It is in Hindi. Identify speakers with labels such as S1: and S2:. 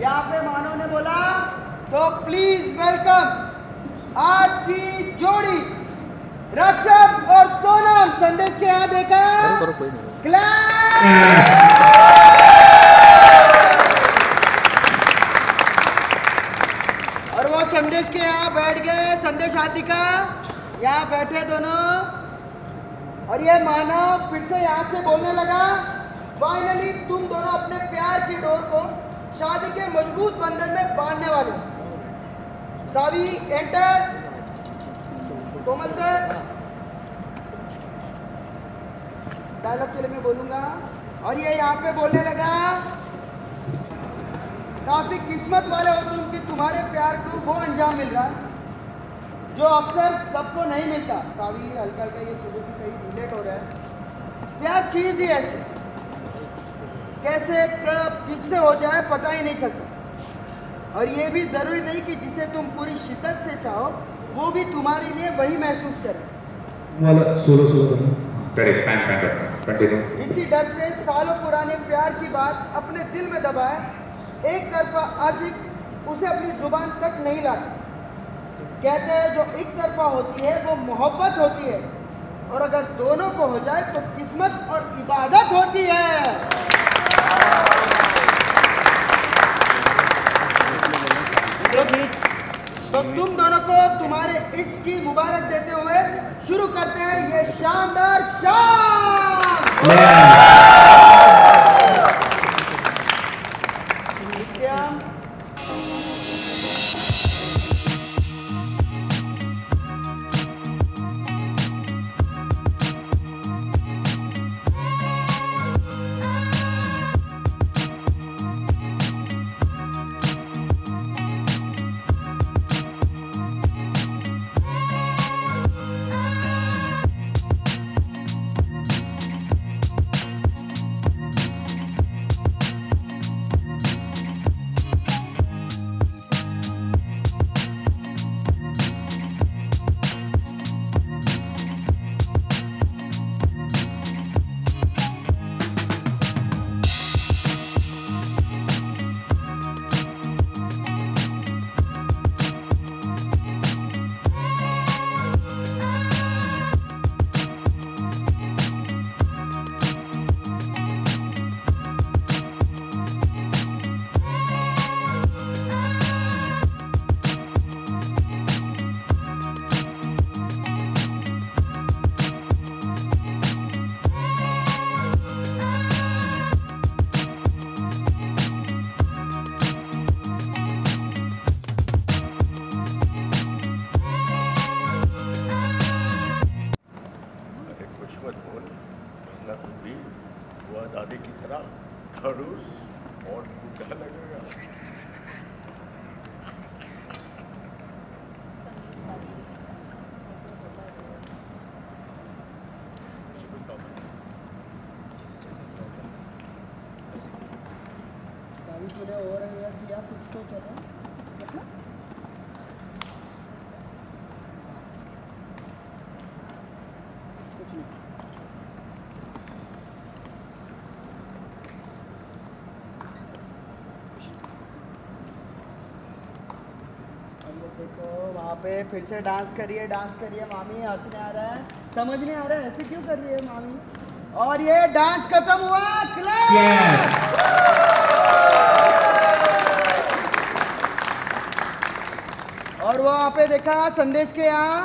S1: यहाँ पे मानव ने बोला तो प्लीज़ वेलकम आज की जोड़ी रक्षक और सोनम संदेश के यहाँ देखा। क्लैप और वो संदेश के यहाँ बैठ गए संदेश आदि का यहाँ बैठे दोनों। और ये मानव फिर से यहाँ से बोलने लगा फाइनली तुम दोनों अपने प्यार की डोर को शादी के मज़बूत बंधन में बांधने वाले। Saavi enter Komal sir. Dialogue के लिए मैं बोलूँगा। और ये यहाँ पे बोलने लगा, काफ़ी किस्मत वाले हो तुम कि तुम्हारे प्यार को वो अंजाम मिल रहा है, जो अक्सर सबको नहीं मिलता। सावी हल्का हल्का ये तुझे भी कहीं रिलेट हो रहा है। प्यार चीज़ ही ऐसी कैसे कब किससे हो जाए पता ही नहीं चलता। और ये भी ज़रूरी नहीं कि जिसे तुम पूरी शिद्दत से चाहो वो भी तुम्हारे लिए वही महसूस करे।
S2: वाला solo solo
S3: correct pan pan continue
S1: इसी डर से सालों पुराने प्यार की बात अपने दिल में दबाए एक तरफा आशिक उसे अपनी ज़ुबान तक नहीं लाता। कहते हैं जो एक तरफा होती है वो मोहब्बत होती है। और अगर दोनों को हो जाए तो किस्मत और इबादत होती है। तो तुम दोनों को तुम्हारे इश्क की मुबारक देते हुए शुरू करते हैं ये शानदार शाम
S4: अरे कुछ मत बोल वरना तू भी बुआ दादी की तरह खड़ूस और बूढ़ा लगेगा।
S1: और कुछ तो चलो देखो वहाँ पे फिर से डांस करिए डांस करिए। मामी हंसने आ रहा है। समझ नहीं आ रहा है ऐसे क्यों कर रही है मामी? और ये डांस खत्म हुआ क्लैप और वो वहाँ पे देखा संदेश के यहाँ